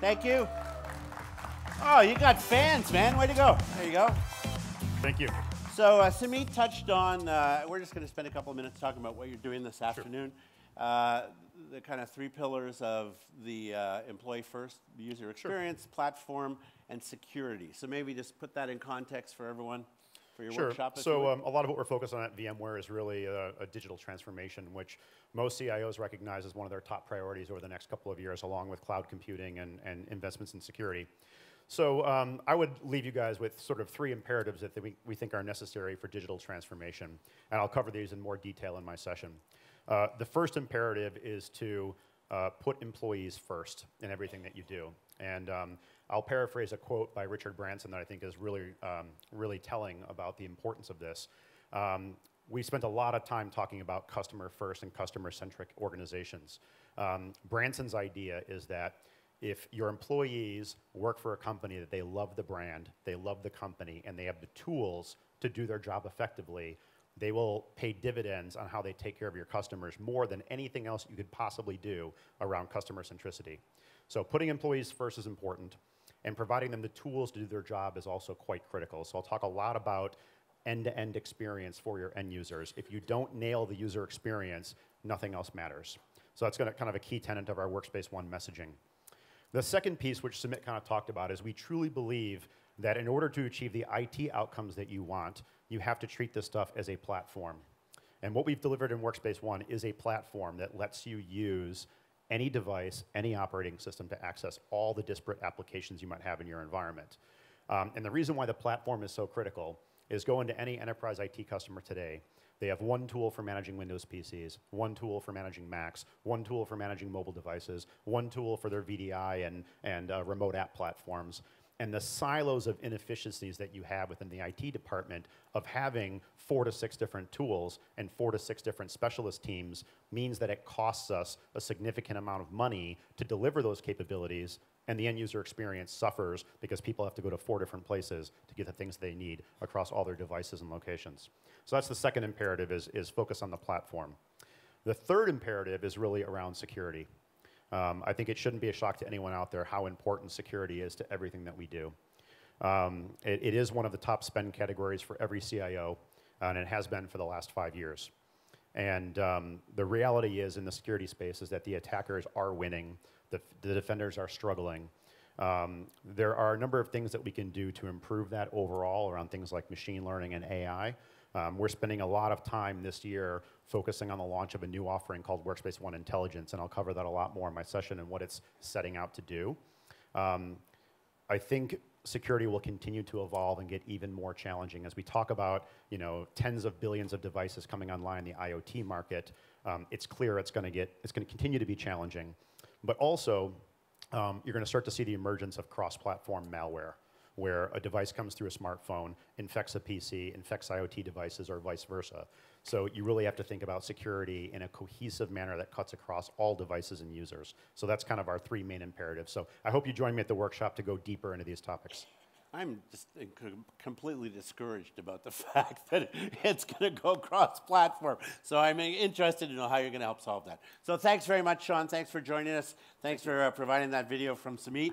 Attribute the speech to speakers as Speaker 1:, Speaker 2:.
Speaker 1: Thank you. Oh, you got fans, man. Way to go. There you go.
Speaker 2: Thank you.
Speaker 1: So uh, Sumit touched on, uh, we're just going to spend a couple of minutes talking about what you're doing this afternoon. Uh, the kind of three pillars of the uh, employee first, user experience, sure. platform, and security. So maybe just put that in context for everyone for your
Speaker 2: sure.
Speaker 1: workshop.
Speaker 2: So um, a lot of what we're focused on at VMware is really a, a, digital transformation, which most CIOs recognize as one of their top priorities over the next couple of years, along with cloud computing and, and investments in security. So um, I would leave you guys with sort of three imperatives that we, we think are necessary for digital transformation. And I'll cover these in more detail in my session. Uh, the first imperative is to uh, put employees first in everything that you do. And um, I'll paraphrase a quote by Richard Branson that I think is really, um, really telling about the importance of this. Um, we spent a lot of time talking about customer first and customer centric organizations. Um, Branson's idea is that if your employees work for a company that they love the brand, they love the company, and they have the tools to do their job effectively, they will pay dividends on how they take care of your customers more than anything else you could possibly do around customer centricity. So putting employees first is important, and providing them the tools to do their job is also quite critical. So I'll talk a lot about end-to-end -end experience for your end users. If you don't nail the user experience, nothing else matters. So that's gonna, kind of a key tenet of our Workspace ONE messaging. The second piece, which Sumit kind of talked about, is we truly believe that in order to achieve the IT outcomes that you want, you have to treat this stuff as a platform. And what we've delivered in Workspace ONE is a platform that lets you use any device, any operating system to access all the disparate applications you might have in your environment. Um, and the reason why the platform is so critical is go into any enterprise IT customer today they have one tool for managing Windows PCs, one tool for managing Macs, one tool for managing mobile devices, one tool for their VDI and, and uh, remote app platforms. And the silos of inefficiencies that you have within the IT department of having four to six different tools and four to six different specialist teams means that it costs us a significant amount of money to deliver those capabilities and the end user experience suffers because people have to go to four different places to get the things they need across all their devices and locations. So that's the second imperative is, is focus on the platform. The third imperative is really around security. Um, I think it shouldn't be a shock to anyone out there how important security is to everything that we do. Um, it, it is one of the top spend categories for every CIO, and it has been for the last five years. And um, the reality is in the security space is that the attackers are winning, the, the defenders are struggling. Um, there are a number of things that we can do to improve that overall around things like machine learning and AI. Um, we're spending a lot of time this year focusing on the launch of a new offering called Workspace ONE Intelligence, and I'll cover that a lot more in my session and what it's setting out to do. Um, I think security will continue to evolve and get even more challenging as we talk about you know tens of billions of devices coming online in the IoT market. Um, it's clear it's going to get it's going to continue to be challenging, but also um, you're going to start to see the emergence of cross-platform malware where a device comes through a smartphone, infects a PC, infects IoT devices, or vice versa. So you really have to think about security in a cohesive manner that cuts across all devices and users. So that's kind of our three main imperatives. So I hope you join me at the workshop to go deeper into these topics.
Speaker 1: I'm just completely discouraged about the fact that it's going to go cross-platform. So I'm interested to know how you're going to help solve that. So thanks very much, Shawn. Thanks for joining us. Thanks for uh, providing that video from Sumit.